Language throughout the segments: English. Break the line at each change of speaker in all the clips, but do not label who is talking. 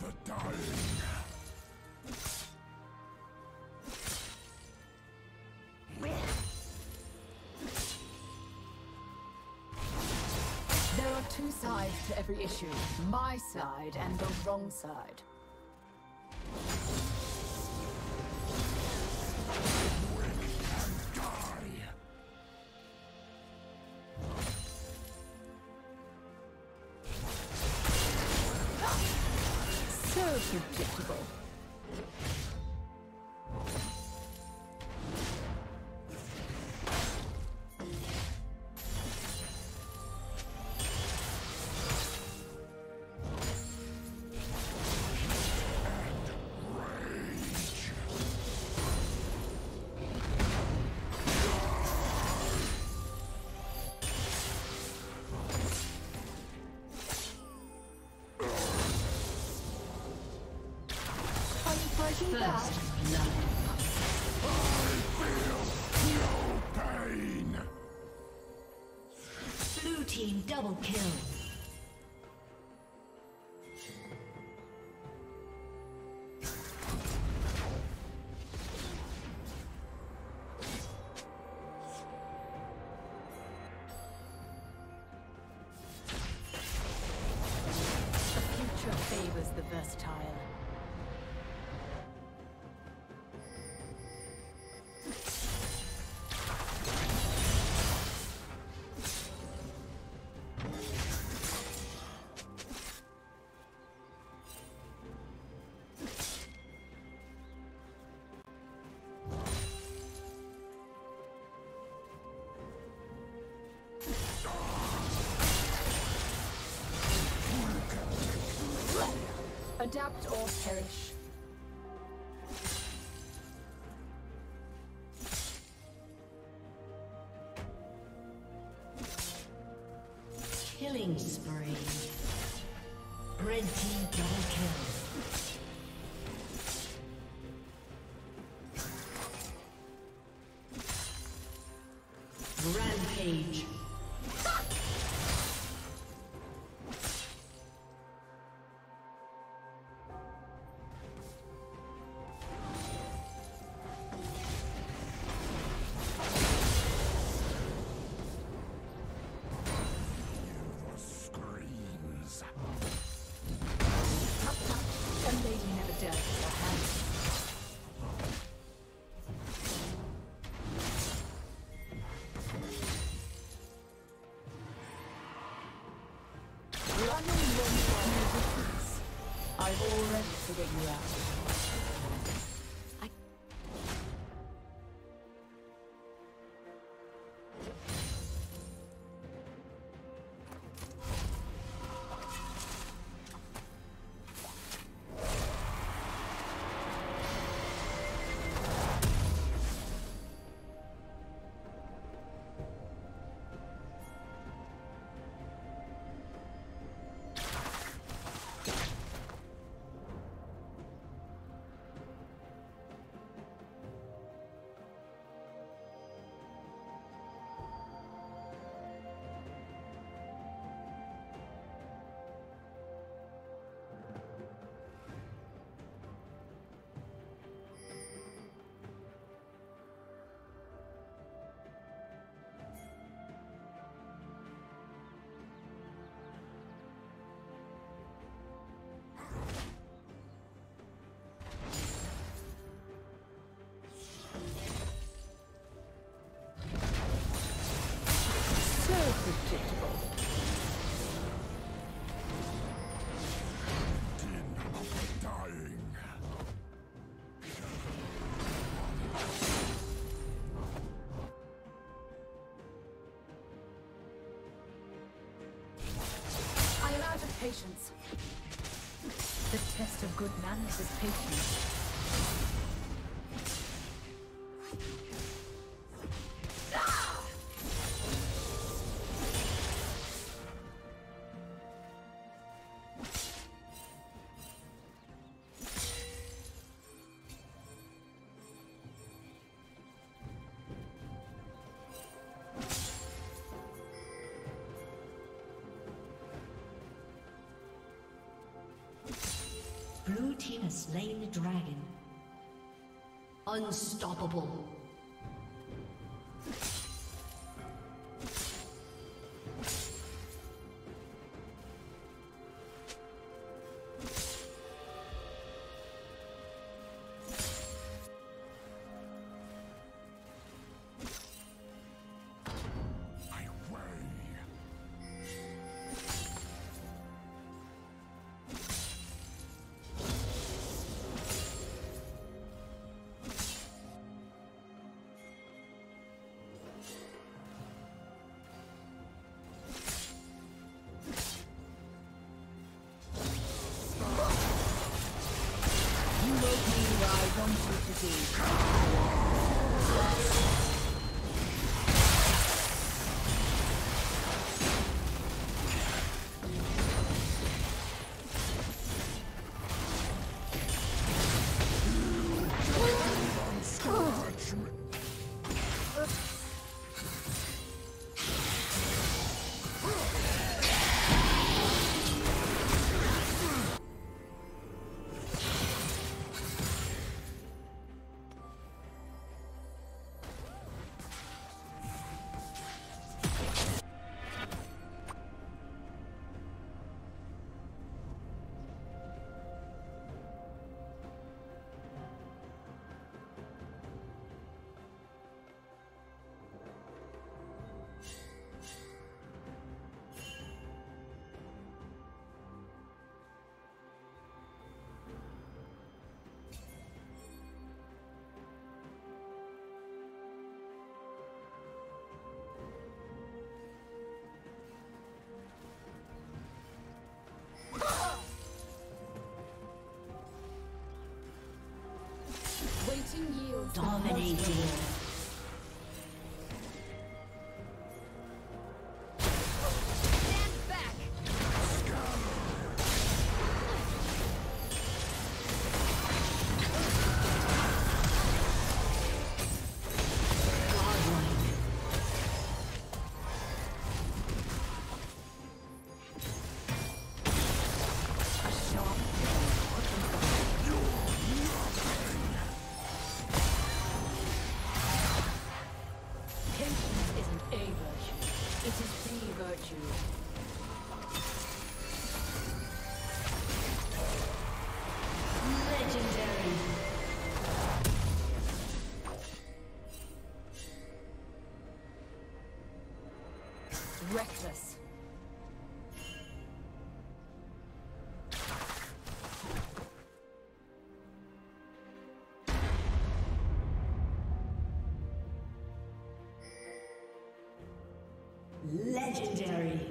the dying.
There are two sides to every issue. My side and the wrong side. So predictable. You fighting back?
First blood.
No pain.
Blue team double kill.
Adapt or perish. Already figured you out. Patience. The test of good manners is patience.
Slain the dragon. Unstoppable. team.
Dominating.
Legendary.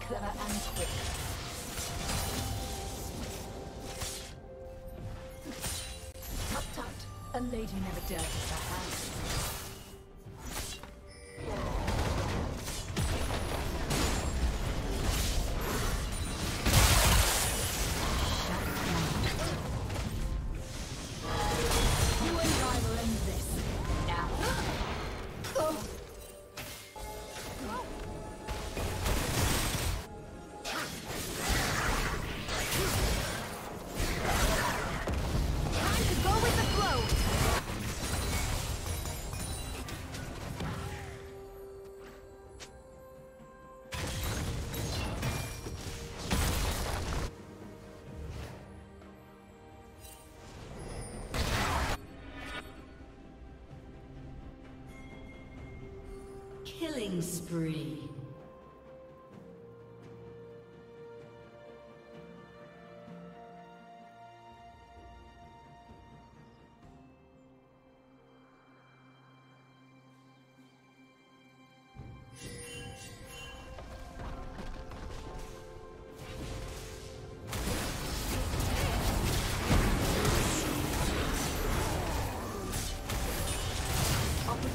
Clever and quick. Tut tut, a lady never dirties her hands. Spree.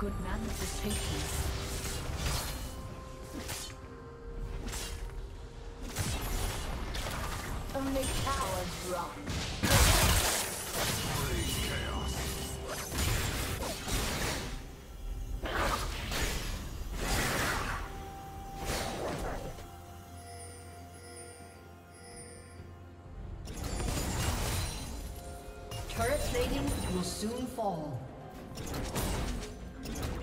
Good manners is patience. Only cowards run.
Turret plating will soon fall.
Thank you.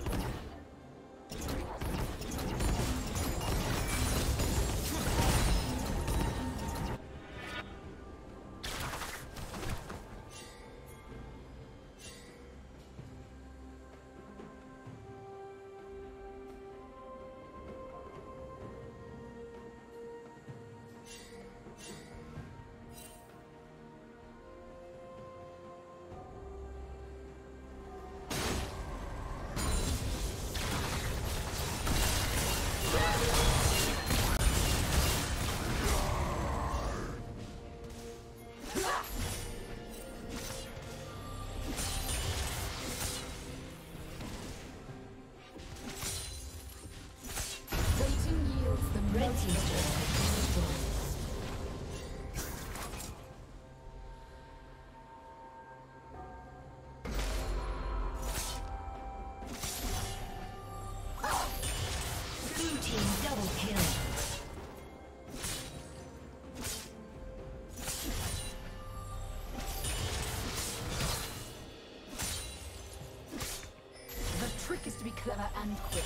Clever and quick.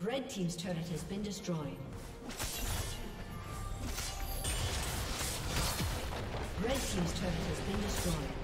Red team's turret has been destroyed. Red team's turret has been destroyed.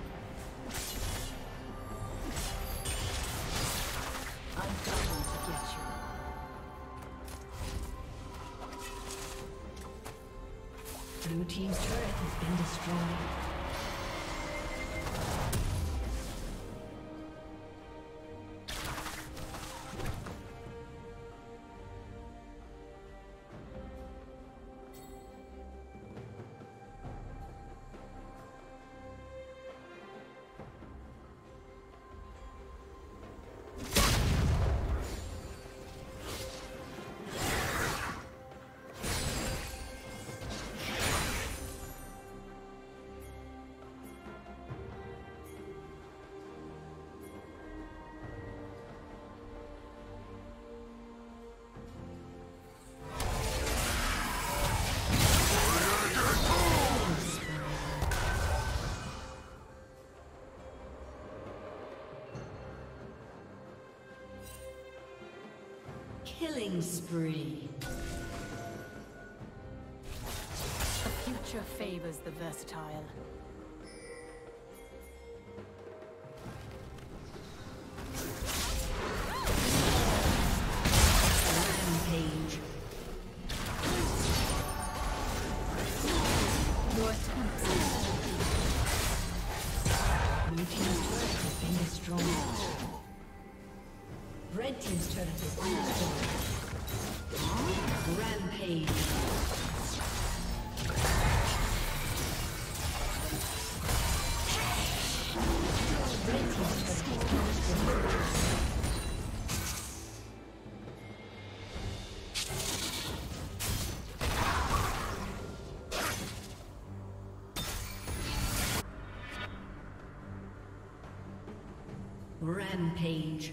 Killing spree.
The future favors the versatile.
Rampage.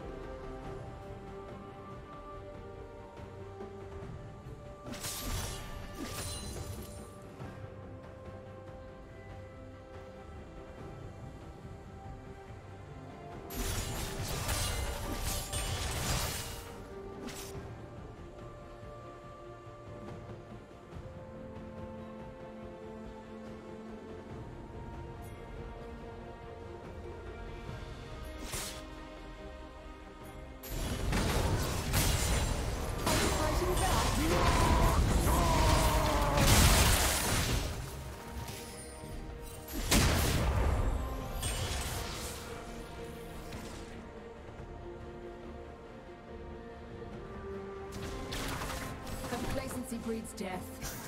Breeds death.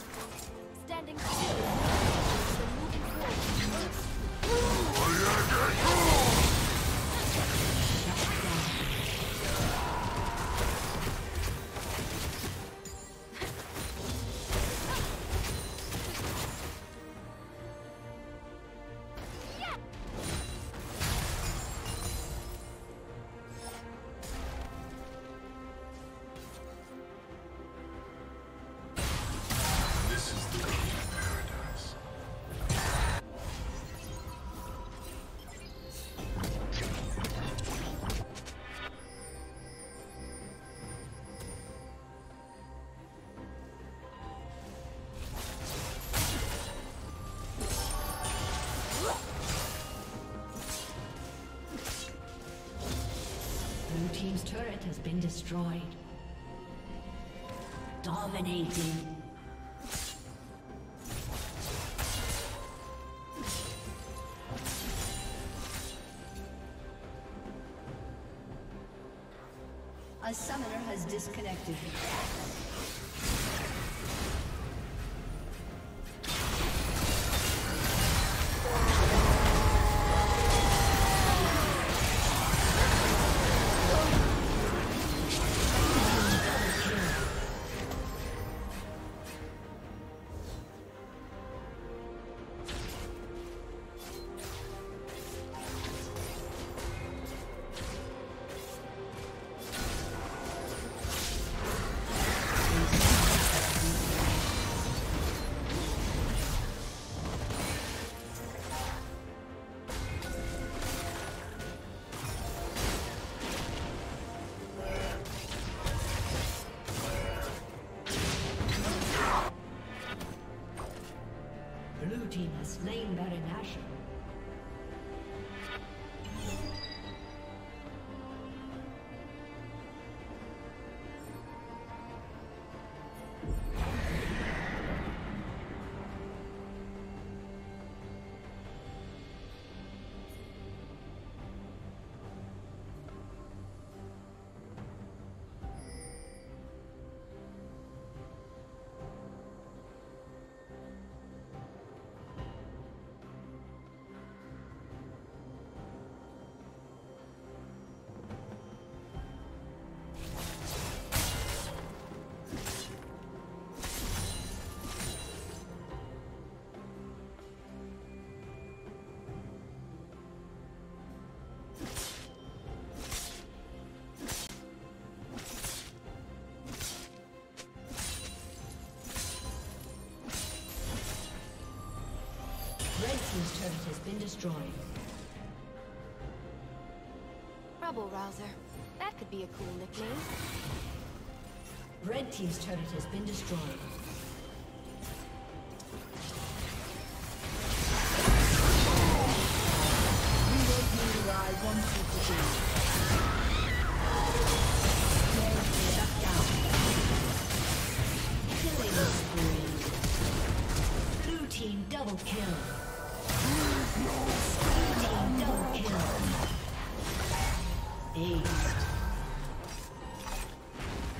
Has been destroyed. Dominating. A summoner has disconnected. Red Team's turret has been destroyed.
Rubble Rouser. That could be a cool nickname.
Red Team's turret has been destroyed.